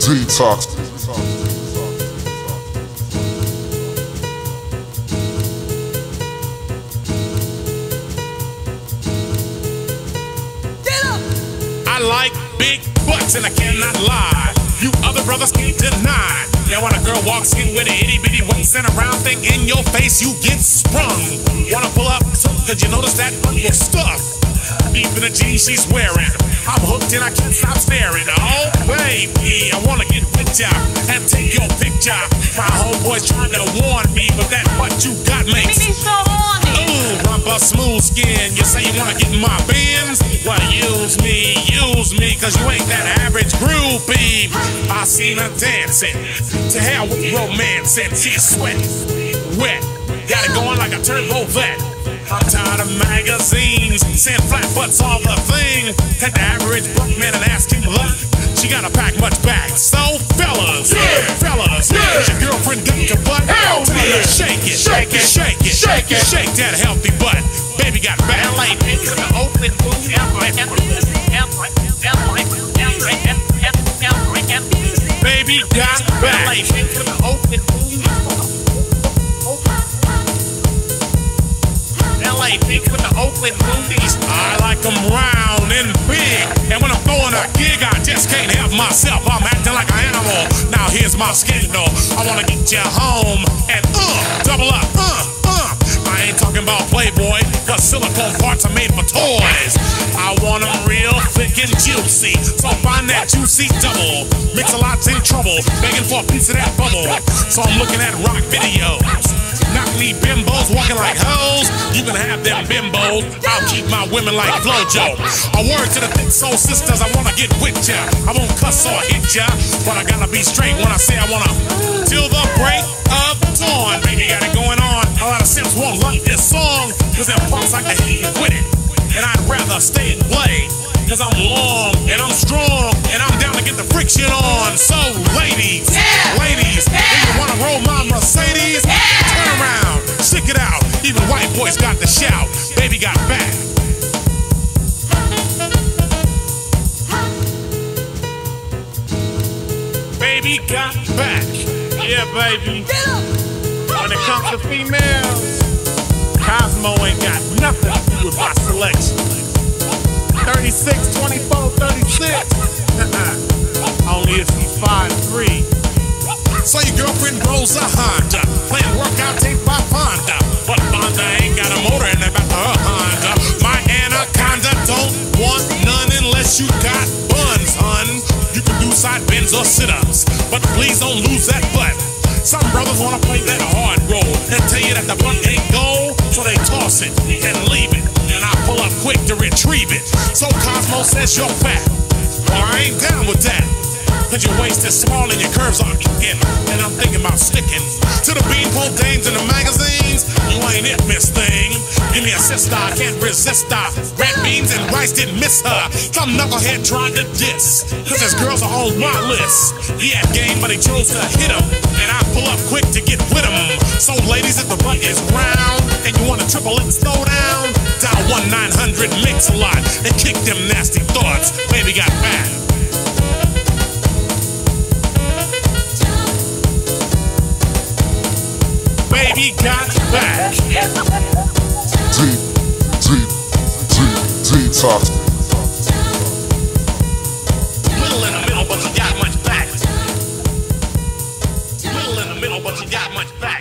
Detoxx. I like big butts and I cannot lie. You other brothers can't deny. Now when a girl walks in with an itty bitty waist and a round thing in your face, you get sprung. Wanna pull up? Cause you notice that one stuck. Even the jeans she's wearing. I'm hooked and I can't stop staring. Oh baby, I wanna get with ya and take your picture. My homeboy's trying to warn me, but that what you got makes Mimi so horny. Ooh, rumpa smooth skin. You say you wanna get in my bins? Well, use me, use me, cause you ain't that average groupie. I seen her dancing. To hell with romance, and she's sweat, wet. Got it going like a turbo vet. I'm tired of magazines saying flat butts all the thing. Take the average broke man and ask him luck. She gotta pack much back. So fellas, yeah. fellas, is your girlfriend got your butt? Hell Tell her yeah. to shake it, Shake it. shake it, Shake it. shake that healthy butt. Baby got back late. Open booty. Baby got back. Open booty. Big with the open booties. I like them round and big. And when I'm throwing a gig, I just can't help myself. I'm acting like an animal. Now here's my scandal. I wanna get you home and uh, double up, uh, uh. I ain't talking about Playboy, cause silicone parts are made for toys. I want them real thick and juicy. So find that juicy double. Mix-A-Lot's in trouble, begging for a piece of that bubble. So I'm looking at rock videos. Knock me bimbos walking like hoes. You can have them bimbos. I'll keep my women like Flo-Jo. A word to the thick soul sisters, I wanna get with ya. I won't cuss or hit ya, but I gotta be straight when I say I wanna. Till the break of dawn, baby, got it going on. A lot of simps won't like this song, cause them punks like to hit with it. And I'd rather stay and play. Cause I'm long and I'm strong and I'm down to get the friction on. So, ladies, ladies, if you wanna roll my Mercedes, Baby got back. Yeah, baby. When it comes to females, Cosmo ain't got nothing to do with my selection. 36, 24, 36. Uh-uh. Only if she's 5'3. So your girlfriend rolls a Honda, playing workout tape by Fonda. But Fonda ain't got a motor in the back of her Honda. My anaconda don't want none unless you got buns, hun. You can do side bends or sit-ups, but please don't lose that butt. Some brothers wanna play that hard role and tell you that the butt ain't gold, so they toss it and leave it. And I pull up quick to retrieve it. So Cosmo says you're fat. Well, I ain't down with that. Cause your waist is small and your curves are kicking. And I'm thinking about sticking to the beanpole dames in the magazines. You ain't it, Miss Thing. A sister, I can't resist her. Red beans and rice didn't miss her. Some knucklehead tried to diss. Cause his girls are on my list. He had game, but he chose to hit him. And I pull up quick to get with him. So, ladies, if the butt is round and you wanna triple it and slow down, dial 1 900 Mix-A-Lot and kick them nasty thoughts. Baby got back. Baby got back. Deep, deep, deep, Detoxx. Little in the middle, but you got much back. Little in the middle, but you got much back.